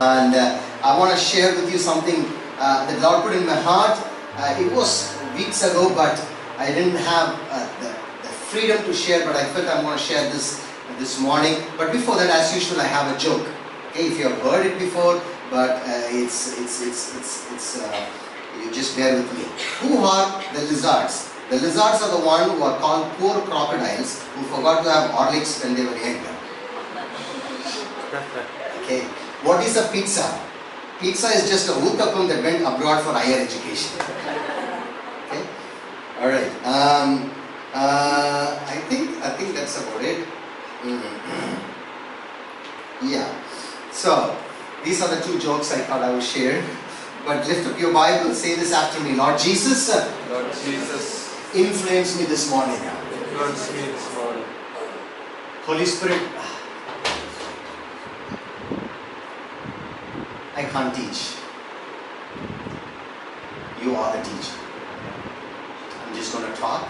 And uh, I want to share with you something uh, that Lord put in my heart. Uh, it was weeks ago, but I didn't have uh, the, the freedom to share, but I felt I'm going to share this this morning. But before that, as usual, I have a joke. Okay, if you have heard it before, but uh, it's it's it's it's it's uh, you just bear with me. Who are the lizards? The lizards are the one who are called poor crocodiles who forgot to have Horlicks when they were younger. Okay. What is a pizza? Pizza is just a uttapam that went abroad for higher education. Okay. All right. Um, uh, I think I think that's about it. Mhm. Yeah. So these are the two jokes I thought I would share. But lift up your Bible. Say this after me. Lord Jesus, uh, Lord Jesus, influence me this morning. influence me this morning. Holy Spirit, can't teach. You are the teacher. I'm just going to talk,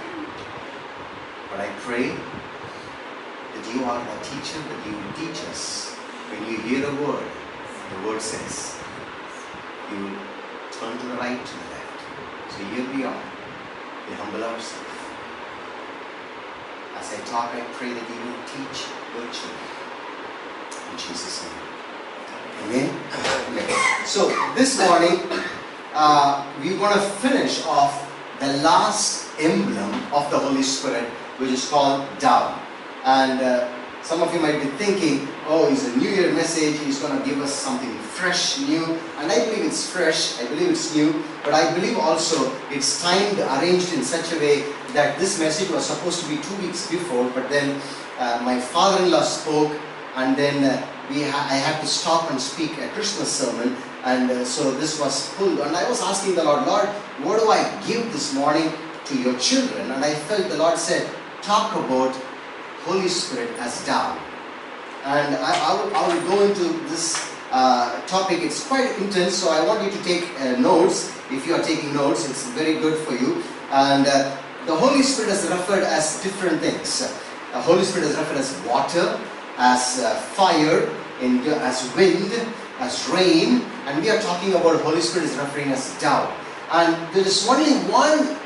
but I pray that you are the teacher, that you will teach us. When you hear a word, the word says, you will turn to the right, to the left. So here we are. We humble ourselves. As I talk, I pray that you will teach your. In Jesus' name. Amen. So this morning, uh, we're going to finish off the last emblem of the Holy Spirit, which is called dove. And uh, some of you might be thinking, oh, it's a New Year message, he's going to give us something fresh, new. And I believe it's fresh, I believe it's new, but I believe also it's timed, arranged in such a way that this message was supposed to be two weeks before, but then uh, my father-in-law spoke, and then uh, we ha- I had to stop and speak a Christmas sermon, and uh, so this was pulled. And I was asking the Lord, Lord, what do I give this morning to your children? And I felt the Lord said, talk about Holy Spirit as dove. And I, I, will, I will go into this uh, topic. It's quite intense, so I want you to take uh, notes. If you are taking notes, it's very good for you. And uh, the Holy Spirit is referred as different things. The Holy Spirit is referred as water, as uh, fire, in, as wind, as rain, and we are talking about Holy Spirit is referring as dove. And there is only one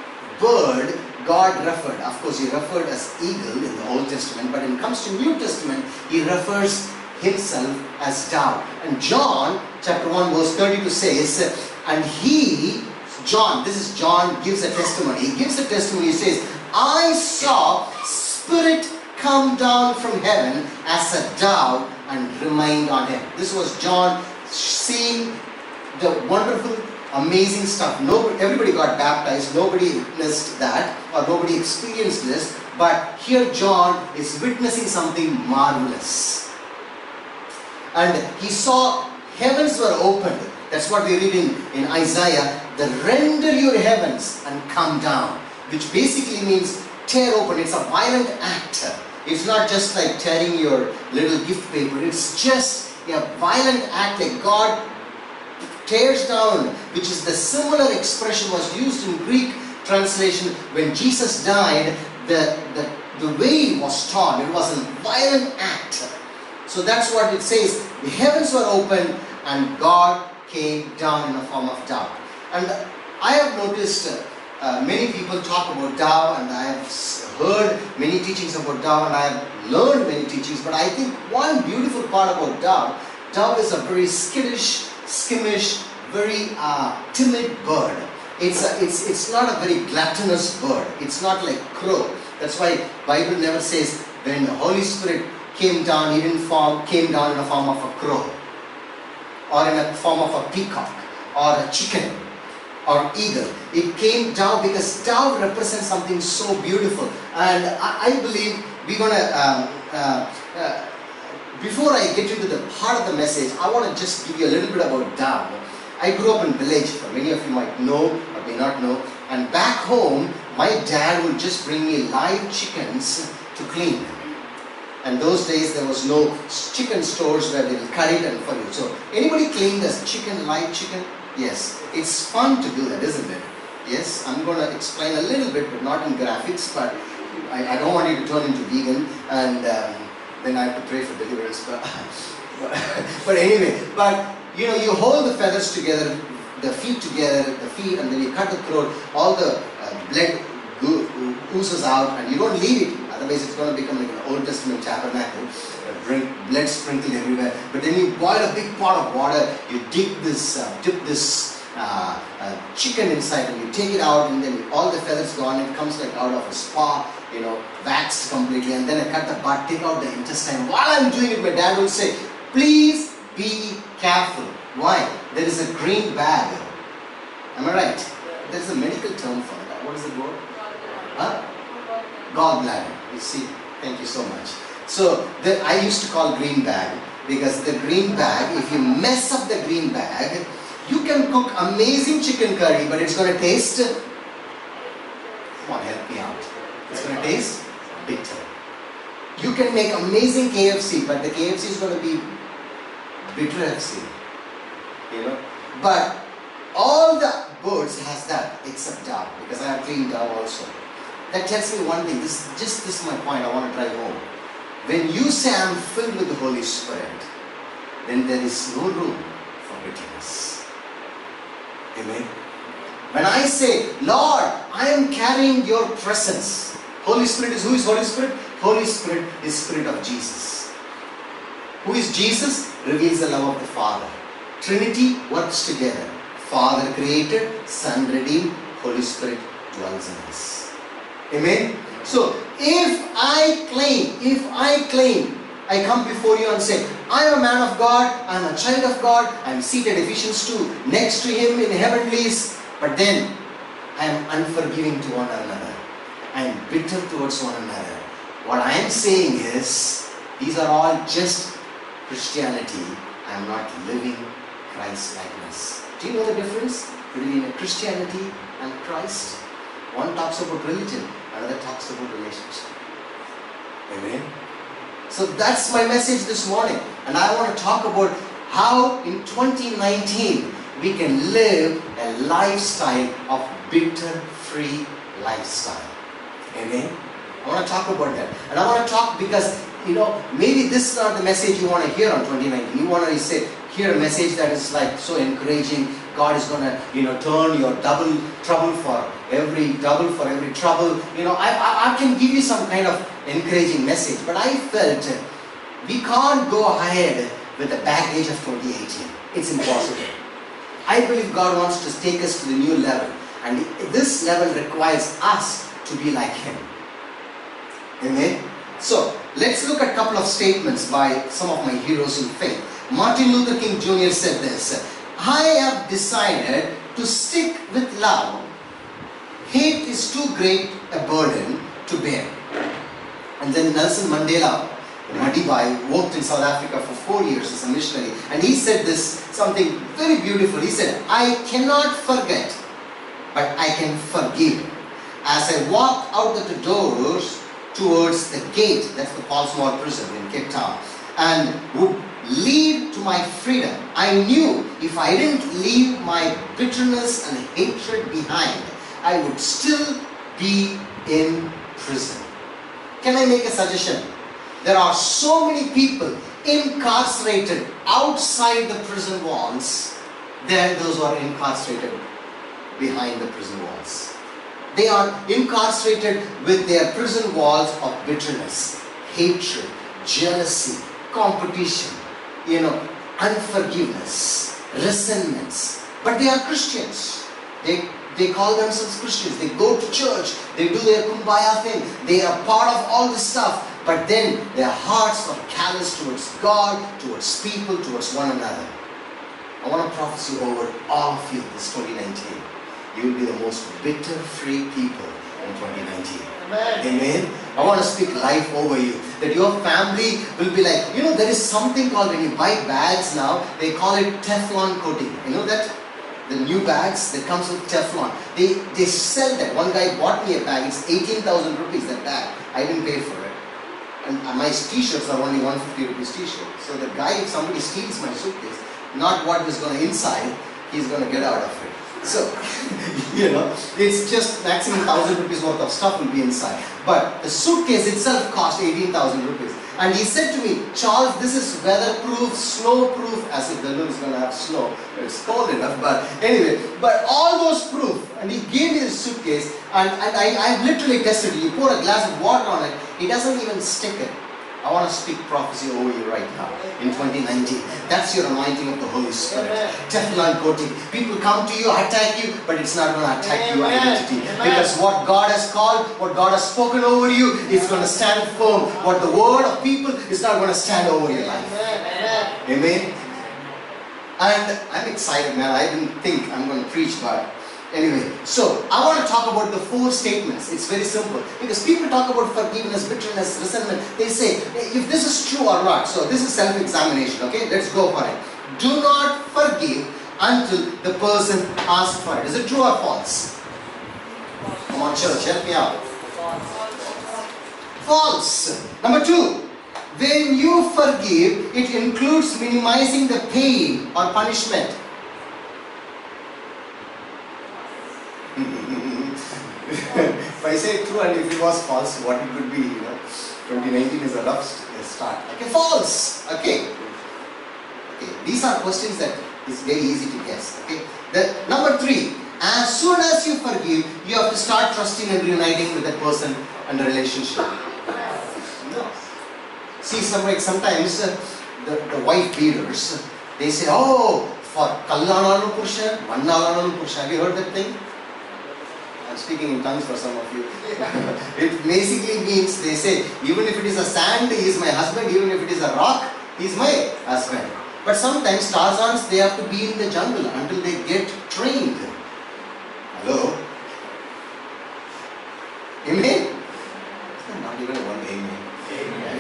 bird God referred. Of course, he referred as eagle in the Old Testament, but when it comes to New Testament, he refers himself as dove. And John chapter 1 verse 32 says, and he, John, this is John gives a testimony. He gives a testimony, he says, I saw spirit come down from heaven as a dove and remained on him. This was John seeing the wonderful amazing stuff. Nobody, everybody got baptized, nobody witnessed that or nobody experienced this, but here John is witnessing something marvelous. And he saw heavens were opened. That's what we read in, in Isaiah. The render your heavens and come down, which basically means tear open. It's a violent act. It's not just like tearing your little gift paper. It's just a violent act that God tears down, which is the similar expression was used in Greek translation when Jesus died. The, the, the way was torn. It was a violent act. So that's what it says. The heavens were open and God came down in the form of dove. And I have noticed uh, many people talk about dove and I have heard many teachings about dove and I have learned many teachings. But I think one beautiful part about dove, dove is a very skittish, skimmish, very uh, timid bird. It's, a, it's, it's not a very gluttonous bird. It's not like crow. That's why Bible never says when the Holy Spirit came down, he didn't form, came down in the form of a crow or in the form of a peacock or a chicken or eagle. It came down because dove represents something so beautiful. And I, I believe we're going to, um, uh, uh, before I get into the part of the message, I want to just give you a little bit about dove. I grew up in village, many of you might know or may not know. And back home, my dad would just bring me live chickens to clean. And those days there was no chicken stores where they will cut it and for you. So anybody cleaned a chicken, live chicken? Yes. It's fun to do that, isn't it? Yes. I'm going to explain a little bit, but not in graphics. But I, I don't want you to turn into vegan, and um, then I have to pray for deliverance. But but, but anyway, but you know, you hold the feathers together, the feet together, the feet, and then you cut the throat, all the uh, blood oozes out, and you don't leave it. Otherwise, it's going to become like an Old Testament tabernacle, drink, blood sprinkled everywhere. But then you boil a big pot of water, you dig this, uh, dip this uh, chicken inside, and you take it out, and then all the feathers gone. It comes like out of a spa, you know, waxed completely. And then I cut the butt, take out the intestine. While I'm doing it, my dad will say, "Please be careful." Why? There is a green bag. Am I right? There's a medical term for that. What is the word? Huh? Gallbladder. You see? Thank you so much. So the, I used to call green bag because the green bag, if you mess up the green bag, you can cook amazing chicken curry, but it's going to taste. Come on, help me out. It's going to taste bitter. You can make amazing KFC, but the KFC is going to be bitter FC. You know? But all the birds has that except dove because I have clean dove also. That tells me one thing. This just this is my point. I want to drive home. When you say I'm filled with the Holy Spirit, then there is no room for bitterness. Amen. When I say, Lord, I am carrying your presence. Holy Spirit is who is Holy Spirit? Holy Spirit is Spirit of Jesus. Who is Jesus? Reveals the love of the Father. Trinity works together. Father created, Son redeemed, Holy Spirit dwells in us. Amen. So if I claim, if I claim, I come before you and say, I am a man of God, I am a child of God, I am seated, Ephesians 2, next to Him in heavenlies, but then I am unforgiving to one another. I am bitter towards one another. What I am saying is, these are all just Christianity. I am not living Christ likeness. Do you know the difference between Christianity and Christ? One talks about religion, another talks about relationship. Amen. So that's my message this morning. And I want to talk about how in 2019 we can live a lifestyle of bitter free lifestyle. Amen. I want to talk about that. And I want to talk because, you know, maybe this is not the message you want to hear on 2019. You want to say, hear a message that is like so encouraging. God is going to, you know, turn your double trouble for every double for every trouble. You know, I, I, I can give you some kind of encouraging message, but I felt we can't go ahead with the baggage of 2018. It's impossible. I believe God wants to take us to the new level, and this level requires us to be like Him. Amen. So let's look at a couple of statements by some of my heroes in faith. Martin Luther King Jr. said this I have decided to stick with love. Hate is too great a burden to bear. And then Nelson Mandela, Madibai, worked in South Africa for four years as a missionary. And he said this something very beautiful. He said, I cannot forget, but I can forgive. As I walk out of the doors towards the gate, that's the Pollsmoor prison in Cape Town, and would lead to my freedom. I knew if I didn't leave my bitterness and hatred behind, I would still be in prison. Can I make a suggestion? There are so many people incarcerated outside the prison walls than those who are incarcerated behind the prison walls. They are incarcerated with their prison walls of bitterness, hatred, jealousy, competition, you know, unforgiveness, resentments. But they are Christians. They they call themselves Christians. They go to church. They do their kumbaya thing. They are part of all this stuff. But then their hearts are callous towards God, towards people, towards one another. I want to prophesy over all of you this 2019. You will be the most bitter free people in 2019. Amen. Amen. I want to speak life over you. That your family will be like, you know, there is something called when you buy bags now, they call it Teflon coating. You know that? The new bags that comes with Teflon. They they sell that. One guy bought me a bag, it's 18,000 rupees that bag. I didn't pay for it. And my t-shirts are only 150 rupees t-shirt. So the guy, if somebody steals my suitcase, not what is going inside, he's going to get out of it. So, you know, it's just maximum thousand rupees worth of stuff will be inside. But the suitcase itself cost 18,000 rupees. And he said to me, Charles, this is weatherproof, snowproof, as if the room is going to have snow. It's cold enough, but anyway, but all those proof. And he gave me this suitcase, and, and I, I literally tested it. You pour a glass of water on it, it doesn't even stick it. I want to speak prophecy over you right now in 2019. That's your anointing of the Holy Spirit. Teflon coating. People come to you, attack you, but it's not going to attack your Amen. identity. Amen. Because what God has called, what God has spoken over you, is going to stand firm. What the word of people is not going to stand over your life. Amen. Amen. And I'm excited, man. I didn't think I'm going to preach, but anyway. So I want to talk about the four statements. It's very simple because people talk about forgiveness, bitterness, resentment. They say if this is true or not. So this is self-examination. Okay, let's go for it. Do not forgive until the person asks for it. Is it true or false? Come on, church, help me out. False. Number two, when you forgive, it includes minimizing the pain or punishment. if I say true and if it was false, what it would be, you know, 2019 is a rough start. Okay, false. Okay. Okay, these are questions that is very easy to guess. Okay. The number three, as soon as you forgive, you have to start trusting and reuniting with that person and the relationship. No. See, some like sometimes uh, the, the wife beaters, they say, oh, for kallananu purusha. Have you heard that thing? I'm speaking in tongues for some of you. it basically means they say, even if it is a sand, he is my husband, even if it is a rock, he is my husband. But sometimes Tarzans, they have to be in the jungle until they get trained. Hello? Amen? Not even one amen.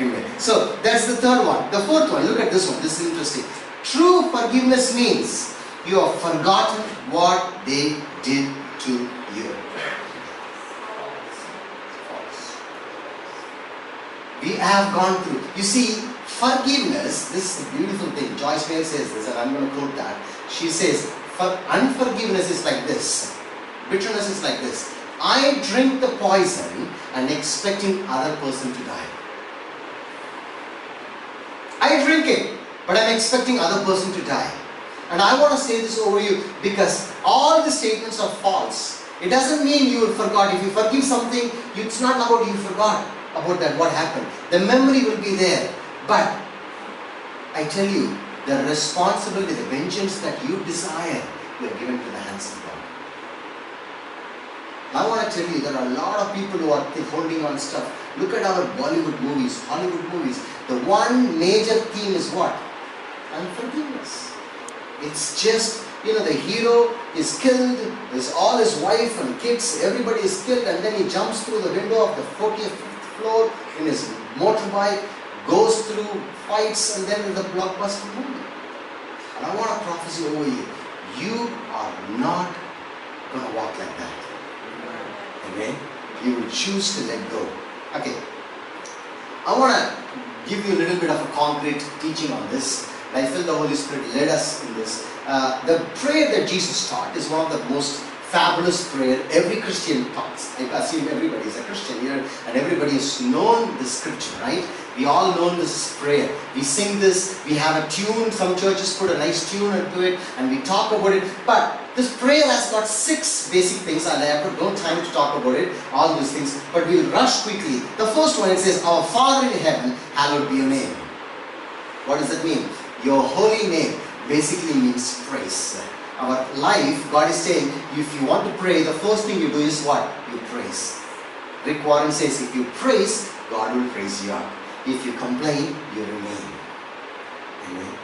Amen. So that's the third one. The fourth one, look at this one. This is interesting. True forgiveness means you have forgotten what they did to you. False. We have gone through. You see, forgiveness, this is a beautiful thing. Joyce Meyer says this, and I'm going to quote that. She says, for unforgiveness is like this. Bitterness is like this. I drink the poison and expecting other person to die. I drink it, but I'm expecting other person to die. And I want to say this over you because all the statements are false. It doesn't mean you will forgot. If you forgive something, it's not about you forgot about that, what happened. The memory will be there. But I tell you, the responsibility, the vengeance that you desire, you are given to the hands of God. I want to tell you, there are a lot of people who are holding on stuff. Look at our Bollywood movies, Hollywood movies. The one major theme is what? Unforgiveness. It's just, you know, the hero is killed, his, all his wife and kids, everybody is killed, and then he jumps through the window of the 40th floor in his motorbike, goes through fights, and then the blockbuster movie. And I want to prophesy over you. You are not going to walk like that. Amen. You will choose to let go. Okay. I want to give you a little bit of a concrete teaching on this. I feel the Holy Spirit led us in this. Uh, the prayer that Jesus taught is one of the most fabulous prayer every Christian talks. I assume everybody is a Christian here and everybody has known the scripture, right? We all know this prayer. We sing this, we have a tune, some churches put a nice tune into it and we talk about it. But this prayer has got six basic things. I have no time to talk about it, all these things, but we'll rush quickly. The first one it says, Our Father in heaven, hallowed be your name. What does that mean? Your holy name basically means praise. Our life, God is saying, if you want to pray, the first thing you do is what? You praise. Rick Warren says, if you praise, God will praise you up. If you complain, you remain. Amen.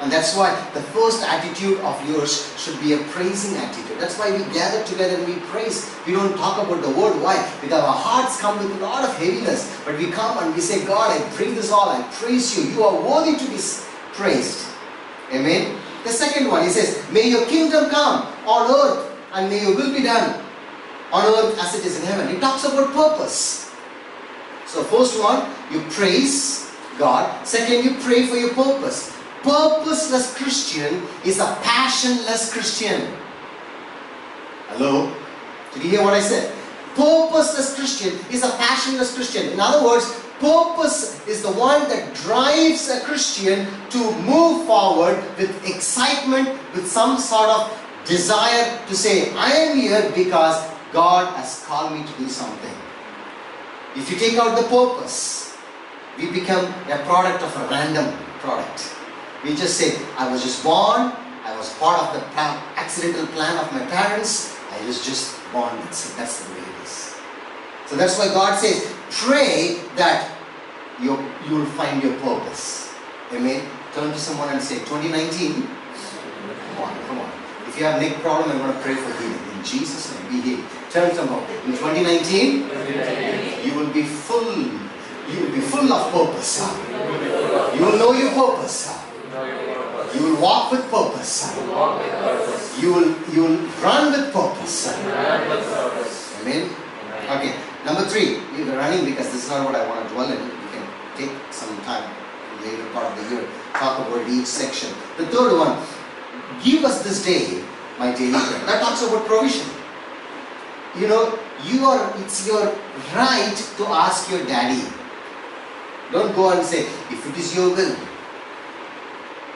And that's why the first attitude of yours should be a praising attitude. That's why we gather together and we praise. We don't talk about the word. Why? Because our hearts come with a lot of heaviness. But we come and we say, God, I bring this all. I praise you. You are worthy to be praised. Amen. The second one, he says, May your kingdom come on earth and may your will be done on earth as it is in heaven. He talks about purpose. So, first one, you praise God. Second, you pray for your purpose. Purposeless Christian is a passionless Christian. Hello? Did you hear what I said? Purposeless Christian is a passionless Christian. In other words, purpose is the one that drives a Christian to move forward with excitement, with some sort of desire to say, I am here because God has called me to do something. If you take out the purpose, we become a product of a random product. We just say, I was just born, I was part of the plan, accidental plan of my parents, I was just born, that's that's the way it is. So that's why God says, pray that you you will find your purpose. Amen. Turn to someone and say, 2019. Come on, come on. If you have neck problem, I'm going to pray for healing. In Jesus' name, be healed. Turn to someone. In 2019, you will be full. You will be full of purpose. huh? You will know your purpose. huh? You will walk with purpose. You will you will run with purpose. Amen. Okay. Number three, we are running because this is not what I want to dwell in. We can take some time later part of the year talk about each section. The third one, give us this day my daily bread. That talks about provision. You know, you are it's your right to ask your daddy. Don't go and say, if it is your will,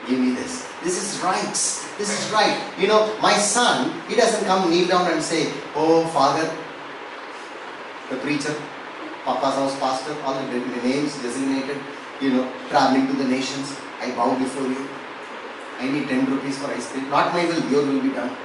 give me this. This is right. This is right. You know, my son, he doesn't come kneel down and say, Oh father, the preacher, Papa's house pastor, all the names designated, you know, traveling to the nations. I bow before you. I need 10 rupees for ice cream. Not my will, your will be done.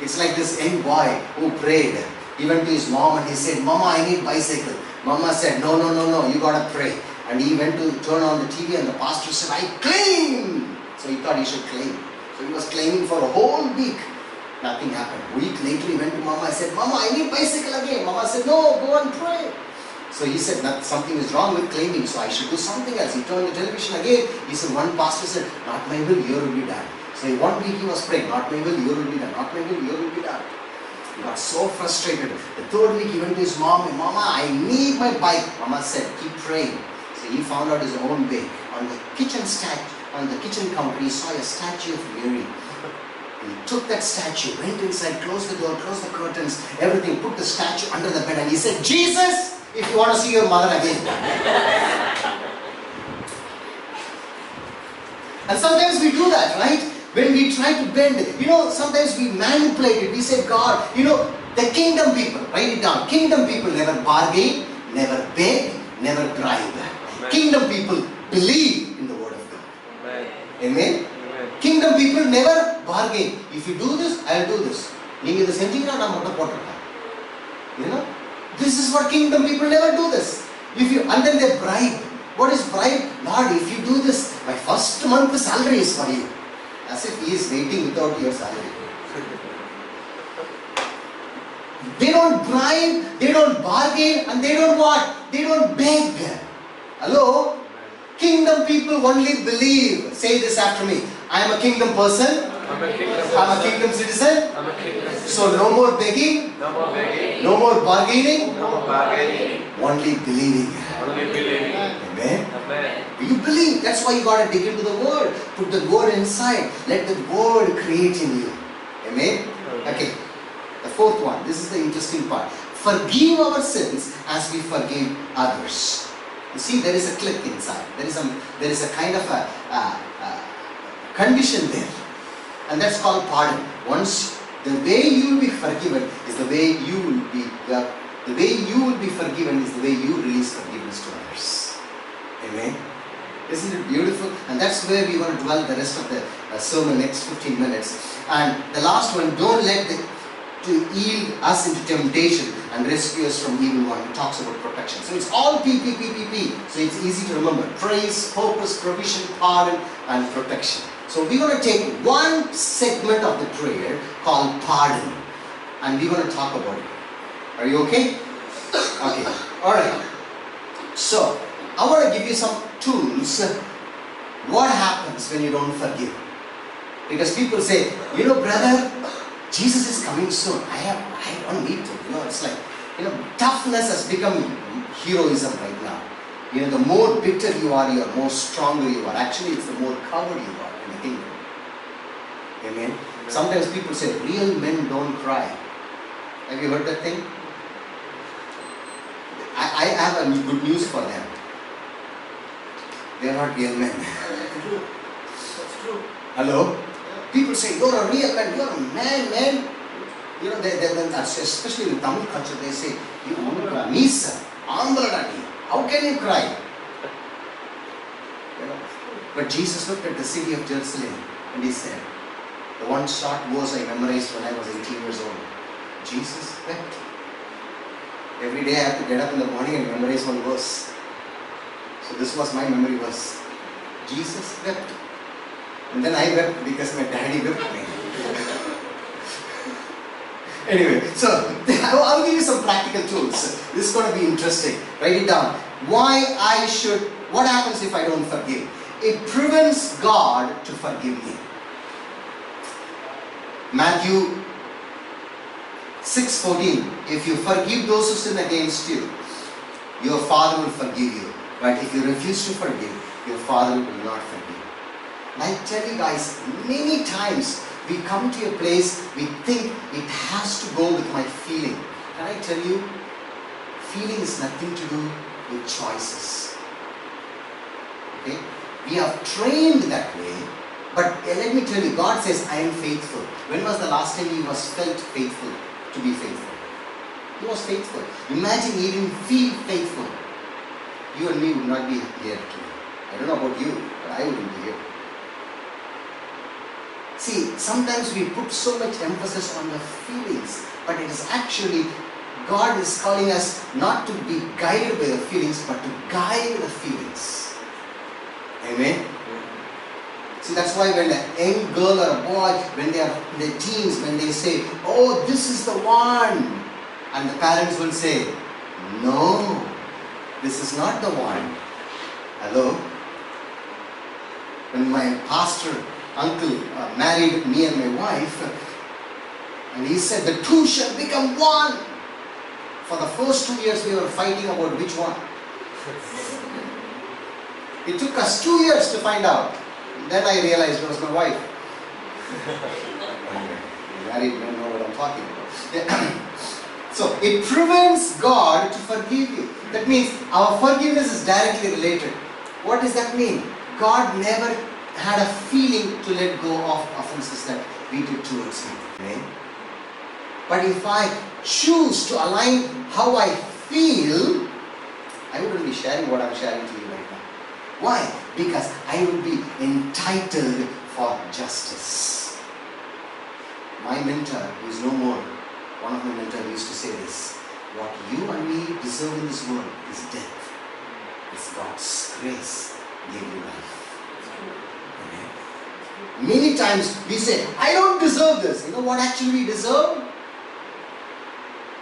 It's like this young boy who prayed. He went to his mom and he said, Mama, I need bicycle. Mama said, No, no, no, no, you gotta pray. And he went to turn on the TV and the pastor said, I claim. So he thought he should claim. So he was claiming for a whole week. Nothing happened. Week later he went to Mama. I said, Mama, I need bicycle again. Mama said, No, go and pray. So he said something is wrong with claiming, so I should do something else. He turned the television again. He said, one pastor said, Not my will, your will be done. So one week he was praying, Not my will, your will be done. Not my will, your will be done. He got so frustrated. The third week he went to his mom, Mama, I need my bike. Mama said, Keep praying. So he found out his own way. On the kitchen statue, on the kitchen counter, he saw a statue of Mary. He took that statue, went inside, closed the door, closed the curtains, everything, put the statue under the bed, and he said, Jesus, if you want to see your mother again. and sometimes we do that, right? When we try to bend, you know, sometimes we manipulate it. We say, God, you know, the kingdom people, write it down. Kingdom people never bargain, never beg, never bribe. Kingdom people believe in the word of God. Amen. Amen. Amen. Kingdom people never bargain. If you do this, I'll do this. நீங்க இதை செஞ்சீங்கன்னா நான் மட்டும் போட்டிருக்கேன் You know? This is what kingdom people never do this. If you and then they bribe. What is bribe? Lord, if you do this, my first month salary is for you. As if he is waiting without your salary. They don't bribe, they don't bargain, and they don't what? They don't beg. Hello? People only believe. Say this after me. I am a kingdom person. I'm a kingdom I'm a kingdom citizen. I'm a kingdom So no more begging, No more begging. no more bargaining, No more bargaining. only believing. Only believing. Amen. Amen. You believe. That's why you gotta dig into the word. Put the word inside. Let the word create in you. Amen. Okay. The fourth one. This is the interesting part. Forgive our sins as we forgive others. You see, there is a click inside. There is a there is a kind of a, a, a condition there, and that's called pardon. Once the way you will be forgiven is the way you will be. Uh, the way you will be forgiven is the way you release forgiveness to others. Amen. Isn't it beautiful? And that's where we want to dwell the rest of the uh, sermon next 15 minutes. And the last one, don't let the to yield us into temptation and rescue us from evil one. It talks about protection. So it's all P, P, P, P, P. So it's easy to remember. Praise, purpose, provision, pardon, and protection. So we're going to take one segment of the prayer called pardon. And we're going to talk about it. Are you okay? Okay. Alright. So, I want to give you some tools. What happens when you don't forgive? Because people say, you know, brother, Jesus is coming soon. I have, I don't need to. You know, it's like, you know, toughness has become heroism right now. You know, the more bitter you are, you are more stronger you are. Actually, it's the more coward you are in the kingdom. Amen. Sometimes people say real men don't cry. Have you heard that thing? I, I have a good news for them. They are not real men. True. That's true. Hello? People say you're a real man, you're a man, man. You know, they, they, they, especially in Tamil culture, they say, you Misa, Andhradani. How can you cry? You know? But Jesus looked at the city of Jerusalem and he said, the one short verse I memorized when I was 18 years old. Jesus wept. Every day I have to get up in the morning and memorize one verse. So this was my memory verse. Jesus wept. And then I wept because my daddy wept me. anyway, so I'll give you some practical tools. This is going to be interesting. Write it down. Why I should, what happens if I don't forgive? It prevents God to forgive me. Matthew 6:14 If you forgive those who sin against you, your Father will forgive you. But if you refuse to forgive, your Father will not forgive. I tell you guys, many times we come to a place we think it has to go with my feeling. Can I tell you? Feeling is nothing to do with choices. Okay? We are trained that way, but uh, let me tell you, God says, I am faithful. When was the last time He was felt faithful to be faithful? He was faithful. Imagine He didn't feel faithful. You and me would not be here today. I don't know about you, but I wouldn't be here. See, sometimes we put so much emphasis on the feelings, but it is actually God is calling us not to be guided by the feelings, but to guide the feelings. Amen. See, that's why when a young girl or a boy, when they are in their teens, when they say, Oh, this is the one, and the parents will say, No, this is not the one. Hello? When my pastor uncle uh, married me and my wife, and he said, The two shall become one. For the first two years, we were fighting about which one. It took us two years to find out. Then I realized it was my wife. Married men know what I'm talking about. so it prevents God to forgive you. That means our forgiveness is directly related. What does that mean? God never had a feeling to let go of offenses that we did towards Him. But if I choose to align how I feel, I wouldn't be sharing what I'm sharing to you right now. Why? Because I would be entitled for justice. My mentor, who is no more, one of my mentors used to say this What you and me deserve in this world is death. It's God's grace gave you life. Many times we say, I don't deserve this. You know what actually we deserve?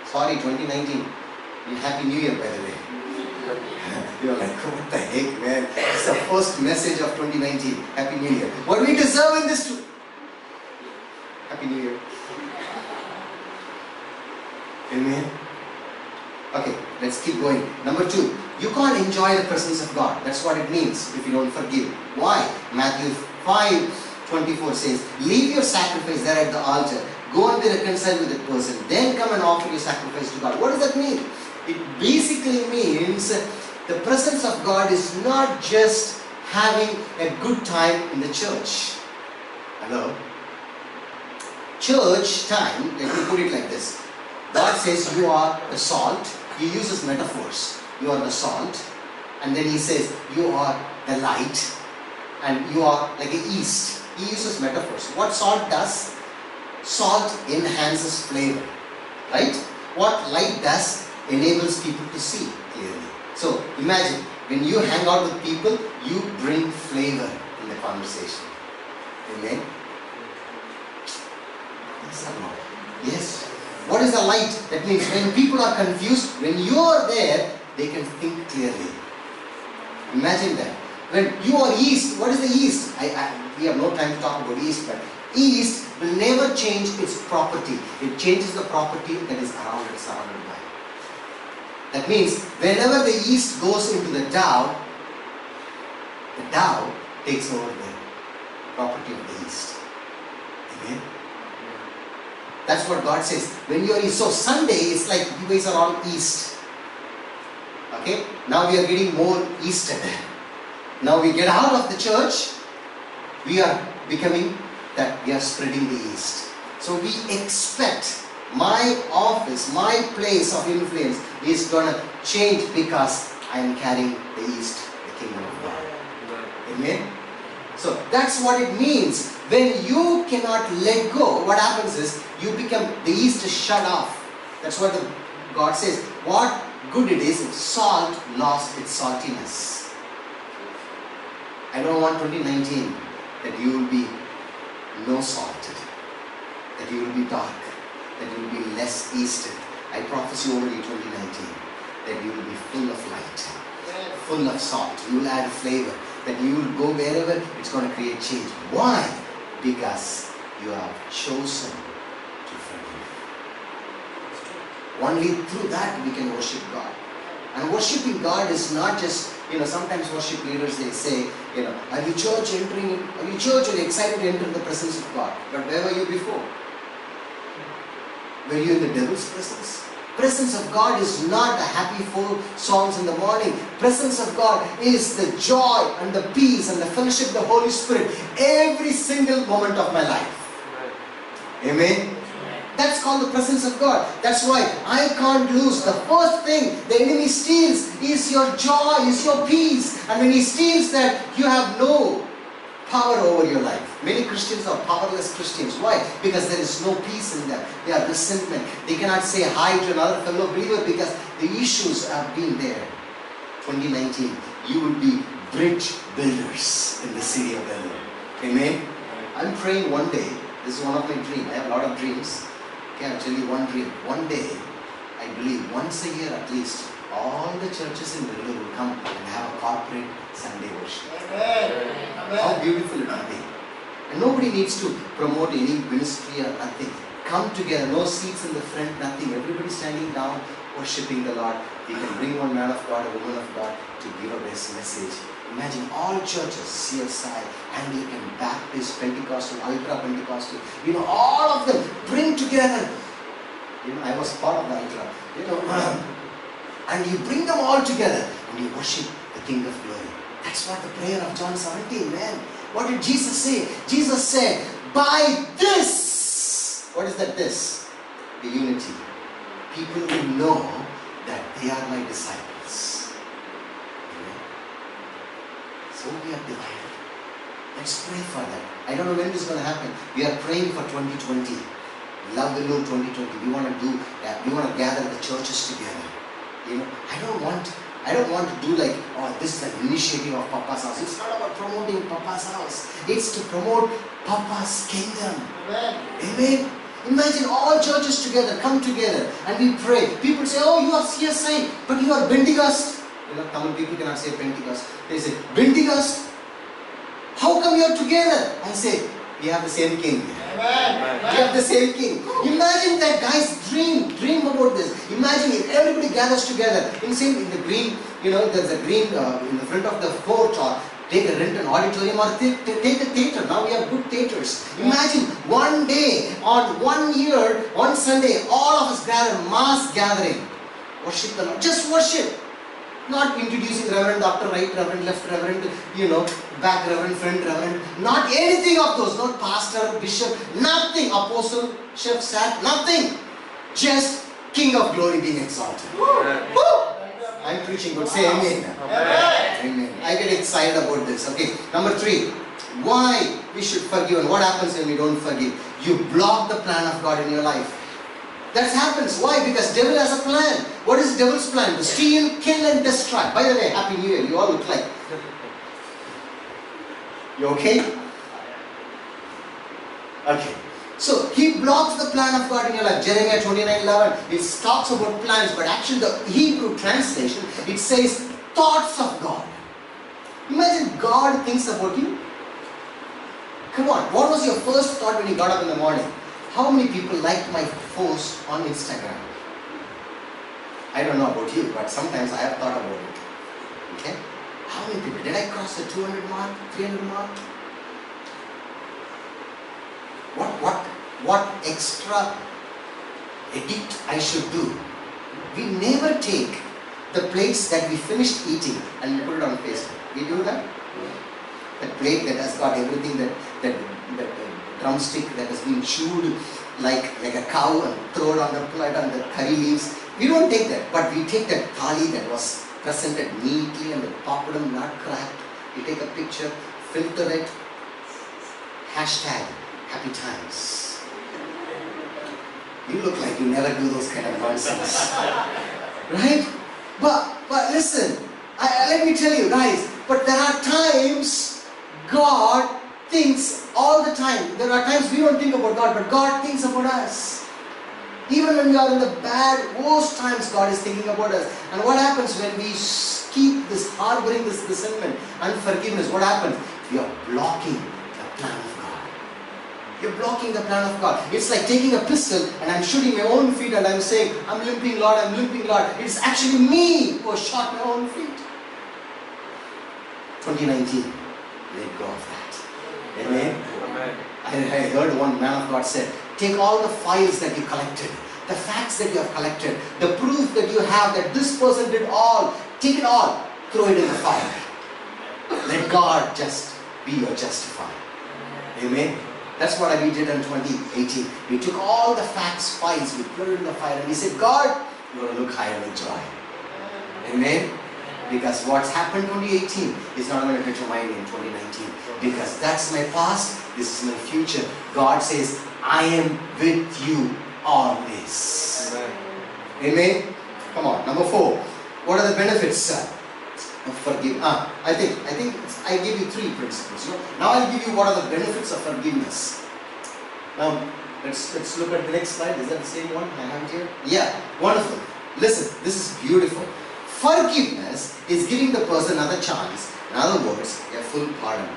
Sorry, 2019. Happy New Year, by the way. You're like, what the heck, man? It's the first message of 2019. Happy New Year. What we deserve in this. Happy New Year. Amen. Okay, let's keep going. Number two, you can't enjoy the presence of God. That's what it means if you don't forgive. Why? Matthew 5 24 says, Leave your sacrifice there at the altar. Go and be reconciled with that person. Then come and offer your sacrifice to God. What does that mean? It basically means the presence of God is not just having a good time in the church. Hello? Church time, let me put it like this. God says you are the salt. He uses metaphors. You are the salt. And then he says you are the light. And you are like a yeast. He uses metaphors. What salt does? Salt enhances flavor. Right? What light does? Enables people to see clearly. So imagine when you hang out with people, you bring flavor in the conversation. Amen? Yes or no? Yes. What is the light? That means when people are confused, when you are there, they can think clearly. Imagine that. When you are yeast, what is the yeast? I, I, we have no time to talk about yeast, but yeast will never change its property. It changes the property that is around it, surrounded by. That means whenever the yeast goes into the dough, the dough takes over the property of the yeast. Amen. That's what God says. When you are east, so Sunday is like you guys are all east. Okay? Now we are getting more easted. Now we get out of the church, we are becoming that we are spreading the east. So we expect my office, my place of influence is gonna change because I am carrying the east, the kingdom of God. Amen. So that's what it means. When you cannot let go, what happens is you become the east is shut off. That's what the, God says. What good it is if salt lost its saltiness. I don't want 2019 that you will be no salted, that you will be dark, that you will be less easted. I prophesy you 2019 that you will be full of light, full of salt. You will add flavor, that you will go wherever it's going to create change. Why? Because you have chosen to forgive. Only through that we can worship God. And worshiping God is not just, you know, sometimes worship leaders they say, you know, are you church entering, are you church and excited to enter the presence of God? But where were you before? Were you in the devil's presence? Presence of God is not the happy full songs in the morning. Presence of God is the joy and the peace and the fellowship of the Holy Spirit every single moment of my life. Amen. That's called the presence of God. That's why I can't lose. The first thing the enemy steals is your joy, is your peace. And when he steals that, you have no power over your life. Many Christians are powerless Christians. Why? Because there is no peace in them. They are resentment. They cannot say hi to another fellow believer because the issues have been there. 2019, you will be bridge builders in the city of Bellevue. Amen. I'm praying one day. This is one of my dreams. I have a lot of dreams. Okay, I'll tell you one dream. One day, I believe once a year at least, all the churches in Bellevue will come and have a corporate Sunday worship. Amen. How beautiful it will be. And nobody needs to promote any ministry or nothing. Come together, no seats in the front, nothing. Everybody standing down, worshiping the Lord. We can bring one man of God, a woman of God to give a best message. Imagine all churches, CSI, Anglican, Baptist, Pentecostal, Ultra Pentecostal, you know, all of them bring together. You know, I was part of the Ultra, you know, and you bring them all together and you worship the King of Glory. That's what the prayer of John 17, man. What did Jesus say? Jesus said, by this, what is that this? The unity. People will know that they are my disciples. Amen. So we are divided. Let's pray for that. I don't know when this is going to happen. We are praying for 2020. Love the Lord 2020. We want to do that. We want to gather the churches together. You know, I don't want I don't want to do like, oh, this is an initiative of Papa's house. It's not about promoting Papa's house. It's to promote Papa's kingdom. Amen. Amen. Imagine all churches together, come together and we pray. People say, oh, you are CSI, but you are Pentecost. You know, Tamil people cannot say Pentecost. They say, Pentecost? How come you are together? I say, we have the same king. Amen. We have the same king. Imagine that guy's dream, dream about this. Imagine if everybody gathers together in same in the green, you know, there's a green uh, in the front of the fort or take a rent an auditorium or take, take a theater. Now we have good theaters. Imagine one day on one year, one Sunday, all of us gather, mass gathering. Worship the Lord. Just worship. Not introducing Reverend, Dr. Right, Reverend, Left, Reverend, you know, back Reverend, front Reverend. Not anything of those. Not pastor, bishop, nothing. Apostle, chef, sat, nothing. Just King of Glory being exalted. I'm preaching good. Say amen. Amen. I get excited about this. Okay. Number three. Why we should forgive and what happens when we don't forgive? You block the plan of God in your life. That happens. Why? Because devil has a plan. What is devil's plan? To steal, kill, and destroy. By the way, Happy New Year. You all look like. You okay? Okay. So he blocks the plan of God in your life. Jeremiah 29 11. It talks about plans, but actually the Hebrew translation it says thoughts of God. Imagine God thinks about you. Come on, what was your first thought when you got up in the morning? How many people liked my post on Instagram? I don't know about you, but sometimes I have thought about it. Okay? How many people? Did I cross the 200 mark, 300 mark? What, what, what extra edit I should do. We never take the plates that we finished eating and put it on Facebook. We do that? That plate that has got everything that that, that drumstick that has been chewed like like a cow and thrown on the plate on the curry leaves. We don't take that, but we take that thali that was presented neatly and the papadam not cracked. We take a picture, filter it, hashtag happy times. You look like you never do those kind of nonsense. right? But but listen, I- let me tell you guys, but there are times God thinks all the time. There are times we don't think about God, but God thinks about us. Even when we are in the bad, worst times, God is thinking about us. And what happens when we keep this harboring this resentment, unforgiveness? What happens? We are blocking the plan of God. You're blocking the plan of God. It's like taking a pistol and I'm shooting my own feet and I'm saying, I'm limping, Lord, I'm limping, Lord. It's actually me who has shot my own feet. 2019, let go of that. Amen. I, I heard one man of God said, take all the files that you collected, the facts that you have collected, the proof that you have that this person did all, take it all, throw it in the fire. Let God just be your justifier. Amen. That's what we did in 2018. We took all the facts, files, we put it in the fire, and we said, God, you're going to look higher with joy. Amen. Because what's happened 2018 is not going to determine in 2019. Because that's my past, this is my future. God says, I am with you always. Amen. Amen. Come on, number four. What are the benefits? Of forgive. Ah, I think I think I give you three principles. No? Now I'll give you what are the benefits of forgiveness. Now let's let's look at the next slide. Is that the same one I have here? Yeah, wonderful. Listen, this is beautiful. Forgiveness is giving the person another chance. In other words, a full pardon.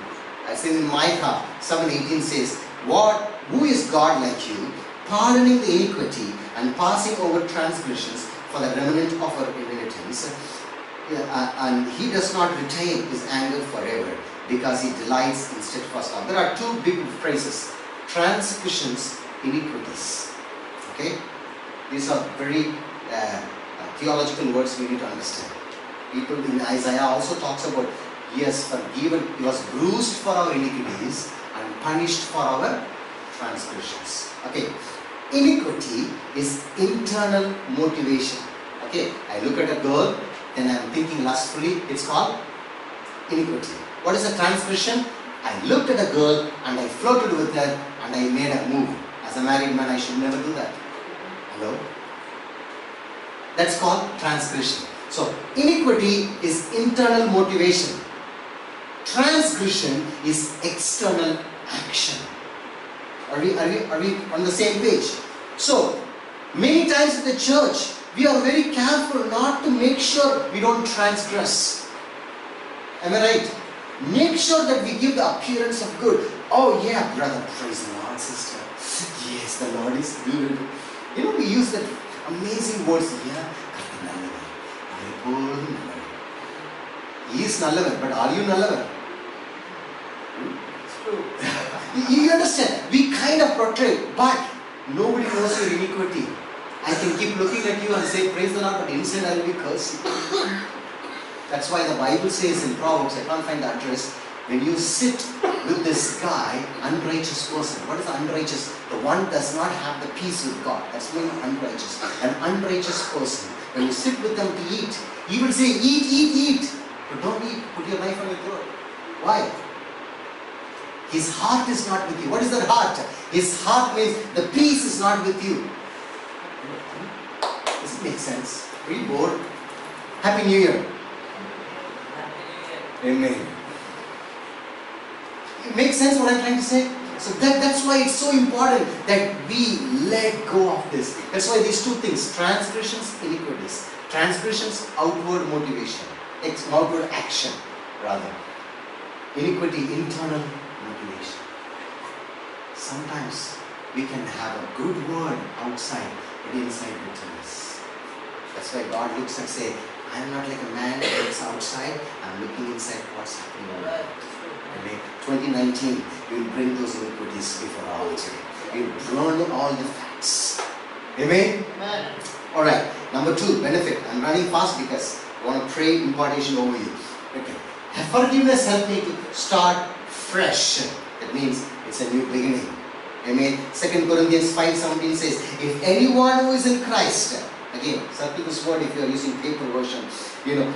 I say in Micah 7:18 says, What who is God like you, pardoning the iniquity and passing over transgressions for the remnant of our inheritance? Uh, and he does not retain his anger forever because he delights in steadfast love. There are two big phrases transgressions, iniquities. Okay? These are very uh, theological words we need to understand. People in Isaiah also talks about has forgiven, he was bruised for our iniquities and punished for our transgressions. Okay, iniquity is internal motivation. Okay, I look at a girl, then I'm thinking lustfully, it's called iniquity. What is a transgression? I looked at a girl and I flirted with her and I made a move. As a married man, I should never do that. Hello? That's called transgression. So, iniquity is internal motivation. Transgression is external action. Are we, are we, are we on the same page? So, many times in the church, we are very careful not to make sure we don't transgress. Am I right? Make sure that we give the appearance of good. Oh, yeah, brother, praise the Lord, sister. Yes, the Lord is good. You know, we use that amazing words. Yeah, கர்த்தர் நல்லவர். அவர் எப்பொழுதும் நல்லவர். He is நல்லவர், but are you நல்லவர்? It's true. You, you understand? We kind of portray, but nobody knows your iniquity. I can keep looking at you and say, Praise the Lord, but inside I will be cursing. That's why the Bible says in Proverbs, I can't find the address, when you sit with this guy, unrighteous person. What is unrighteous? The one does not have the peace with God. That's mean unrighteous. An unrighteous person, when you sit with them to eat, he will say, Eat, eat, eat. But don't eat. Put your knife on your throat. Why? His heart is not with you. What is that heart? His heart means the peace is not with you. Does it make sense? Are you bored? Happy New Year. Amen. It makes sense what I'm trying to say? So that, that's why it's so important that we let go of this. That's why these two things, transgressions, iniquities. Transgressions, outward motivation. Ex- outward action, rather. Iniquity, internal motivation. Sometimes we can have a good word outside, but inside bitterness. That's why God looks and says, I'm not like a man who looks outside, I'm looking inside what's happening in Right. life. It's true. And in 2019, we will bring those iniquities before our altar. We will burn all the facts. Amen? Amen. Alright, number two, benefit. I'm running fast because I want to pray impartation over you. Okay. Forgiveness helped me to start fresh. That means it's a new beginning. Amen. Second Corinthians 5 17 says, If anyone who is in Christ, again, circle this word if you are using paper version, you know,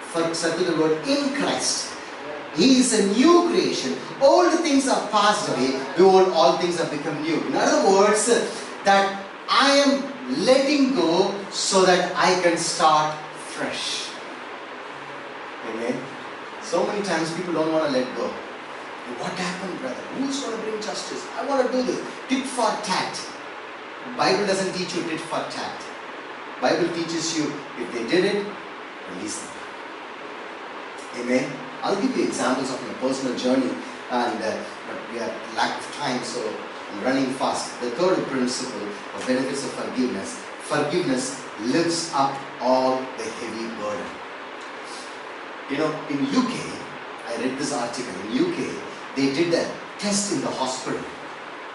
for- circle the word in Christ. He is a new creation. Old things are passed away. Behold, all things have become new. In other words, that I am letting go so that I can start fresh. Amen. So many times people don't want to let go. What happened, brother? Who's going to bring justice? I want to do this. Tit for tat. Bible doesn't teach you tit for tat. Bible teaches you if they did it, release them. Amen. I'll give you examples of my personal journey, and uh, but we have lack of time, so I'm running fast. The third principle of benefits of forgiveness: forgiveness lifts up all the heavy burden. You know, in UK, I read this article. In UK, they did a test in the hospital,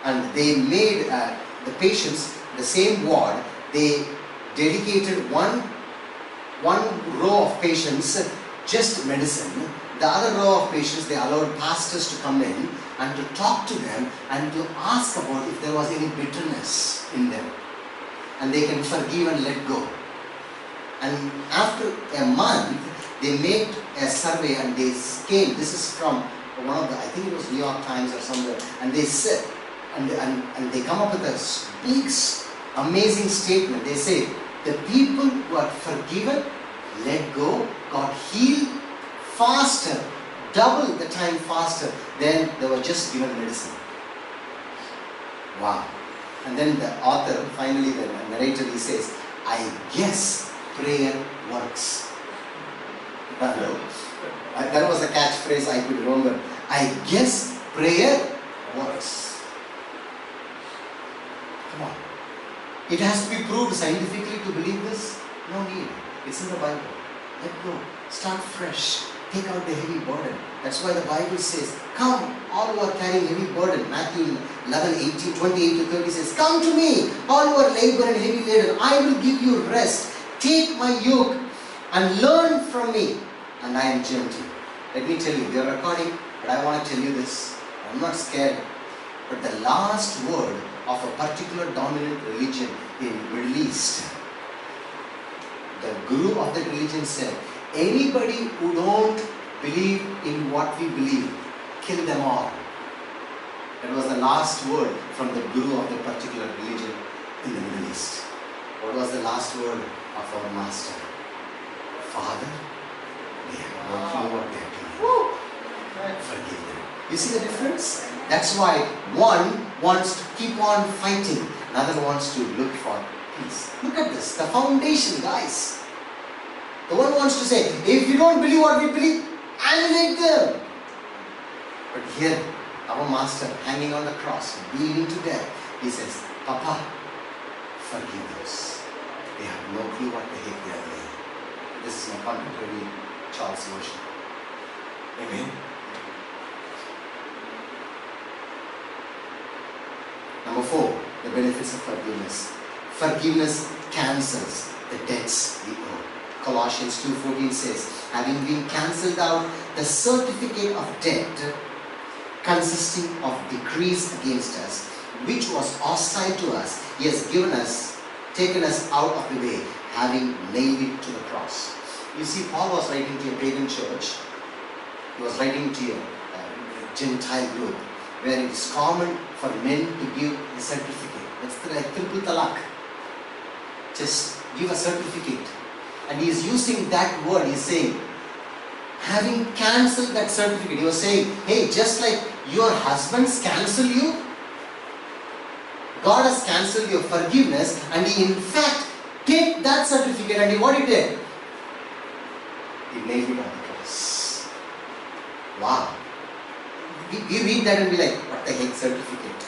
and they made uh, the patients the same ward. They dedicated one one row of patients just medicine. The other row of patients they allowed pastors to come in and to talk to them and to ask about if there was any bitterness in them, and they can forgive and let go. And after a month, they made a survey and they came. This is from one of the, I think it was New York Times or somewhere, and they said, and, and, and they come up with a big, amazing statement. They say, the people who are forgiven, let go, got healed faster, double the time faster than they were just given medicine. Wow. And then the author, finally the narrator, he says, I guess prayer works. Hello. That was a catchphrase I could remember. I guess prayer works. Come on. It has to be proved scientifically to believe this? No need. It's in the Bible. Let go. Start fresh. Take out the heavy burden. That's why the Bible says, Come, all who are carrying heavy burden. Matthew 11, 18, 28 to 30 says, Come to me, all who are labor and heavy laden. I will give you rest. Take my yoke and learn from me, and I am gentle. Let me tell you, we are recording, but I want to tell you this. I'm not scared. But the last word of a particular dominant religion in Middle East, the guru of that religion said, anybody who don't believe in what we believe, kill them all. That was the last word from the guru of the particular religion in the Middle East. What was the last word of our master? Father, they have no clue what they are doing. Forgive them. You see the difference? That's why one wants to keep on fighting, another wants to look for peace. Look at this, the foundation, guys. The one wants to say, if you don't believe what we believe, annihilate them. But here, our master hanging on the cross, bleeding to death, he says, Papa, forgive those. They have no clue what the they are. This is my contemporary Charles version. Amen. Number four, the benefits of forgiveness. Forgiveness cancels the debts we owe. Colossians 2.14 says, having been cancelled out the certificate of debt consisting of decrees against us, which was hostile to us, he has given us, taken us out of the way, having nailed it to the cross. You see, Paul was writing to a pagan church. He was writing to a uh, Gentile group where it is common for men to give a certificate. That's like triple talak. Just give a certificate. And he is using that word, he's saying, having cancelled that certificate, he was saying, hey, just like your husbands cancel you, God has cancelled your forgiveness, and he in fact take that certificate and he what he did? He nailed it on the cross. Wow. We, we read that and be like, what the heck certificate?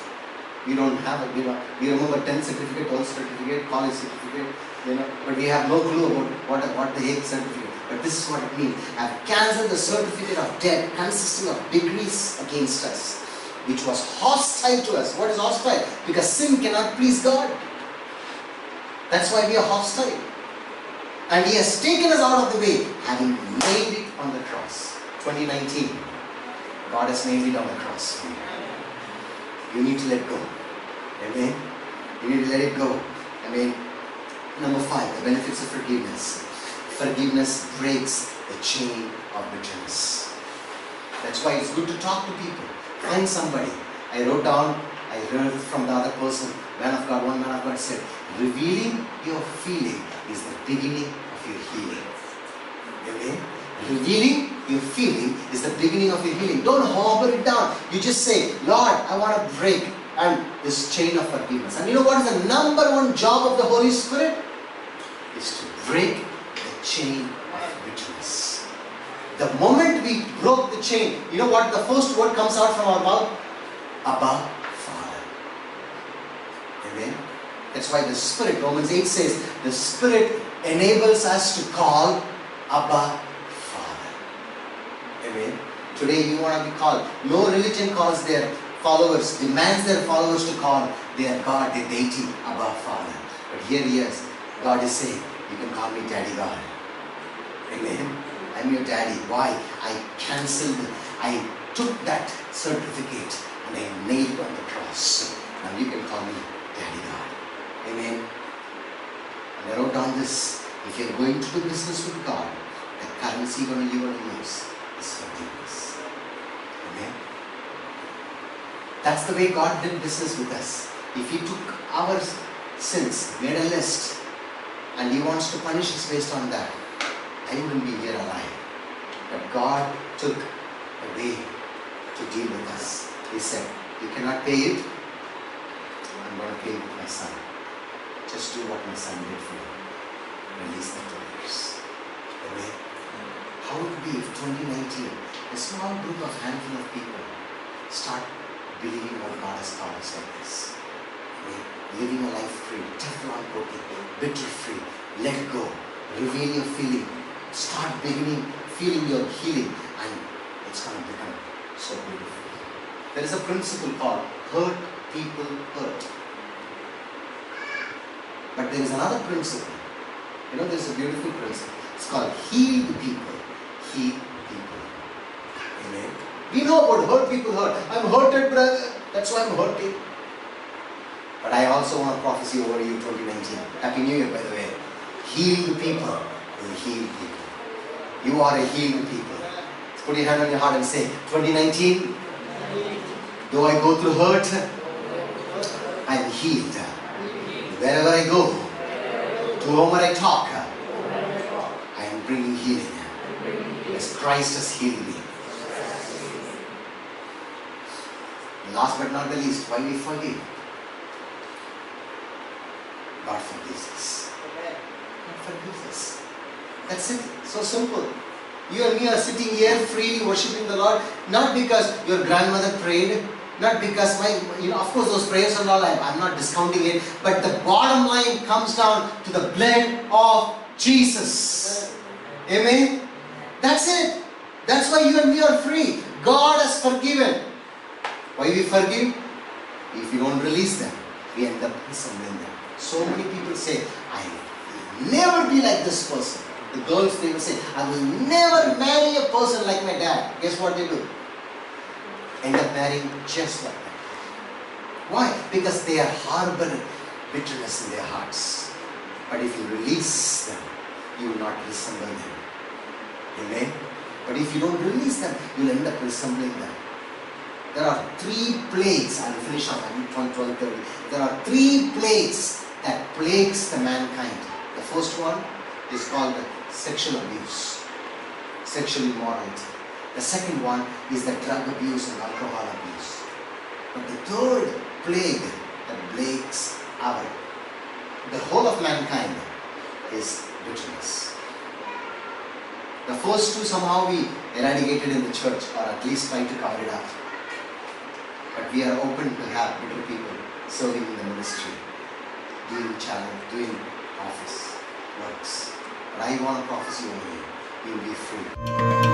We don't have it. We, don't, we remember 10 certificate, 12 certificate, college certificate, you know, but we have no clue about what, what the heck certificate. But this is what it means. I've cancelled the certificate of debt consisting of degrees against us, which was hostile to us. What is hostile? Because sin cannot please God. That's why we are hostile. And He has taken us out of the way, having nailed it on the cross. 2019. God has nailed it on the cross. You need to let go. Amen. You need to let it go. I number five, the benefits of forgiveness. Forgiveness breaks the chain of bitterness. That's why it's good to talk to people. Find somebody. I wrote down, I heard from the other person, man of God, one man of God said, revealing your feeling is the beginning of your healing. Amen. Revealing your feeling is the beginning of your healing. Don't harbor it down. You just say, Lord, I want to break and this chain of forgiveness. And you know what is the number one job of the Holy Spirit? Is to break the chain of bitterness. The moment we broke the chain, you know what the first word comes out from our mouth? Abba, Father. Amen. That's why the Spirit, Romans 8 says, the Spirit enables us to call Abba, Father. Amen. Today you want to be called. No religion calls their followers, demands their followers to call their God, their deity, Abba, Father. But here he is. God is saying, you can call me Daddy God. Amen. I'm your daddy. Why? I cancelled, I took that certificate and I nailed it on the cross. Now you can call me Daddy God. Amen. And I wrote down this. If you're going to do business with God, the currency you're going to use is forgiveness. Amen. That's the way God did business with us. If He took our sins, made a list, and He wants to punish us based on that, I wouldn't be here alive. But God took a way to deal with us. He said, You cannot pay it. I'm going to pay it with my son. Just do what my son did for you. Release the dollars. Amen. How would it be if 2019, a small group of handful of people start believing what God has called us like this? Amen. Living a life free, Teflon coating, bitter free, let go, reveal your feeling, start beginning feeling your healing and it's going to become so beautiful. There is a principle called hurt people hurt. But there is another principle. You know, there's a beautiful principle. It's called heal the people, heal people. Amen. We know about hurt people hurt. I'm hurted, brother. That's why I'm hurting. But I also want to prophecy over you 2019. Happy New Year, by the way. Healing people will heal people. You are a healed people. Put your hand on your heart and say, 2019, though I go through hurt, I'm healed. Wherever I go, to whom I talk, I am bringing healing. As Christ has healed me. Last but not the least, why we forgive? God forgives us. God forgives us. That's it. So simple. You and me are sitting here freely worshiping the Lord, not because your grandmother prayed, not because my, you know, of course those prayers and all, I'm, I'm not discounting it, but the bottom line comes down to the blood of Jesus. Amen? That's it. That's why you and me are free. God has forgiven. Why we forgive? If you don't release them, we end up resembling them. So many people say, I will never be like this person. The girls, they will say, I will never marry a person like my dad. Guess what they do? End up marrying just like that. Why? Because they are harboring bitterness in their hearts. But if you release them, you will not resemble them. Amen? But if you don't release them, you'll end up resembling them. There are three plagues, I'll finish off, I need 12, 12, 30. There are three plagues that plagues the mankind. The first one is called sexual abuse, sexual immorality. The second one is the drug abuse and alcohol abuse. But the third plague that plagues our, the whole of mankind is bitterness. The first two somehow we eradicated in the church or at least trying to cover it up. But we are open to have bitter people serving in the ministry, doing challenge, doing office, works. But I want to prophesy over you. You will be free.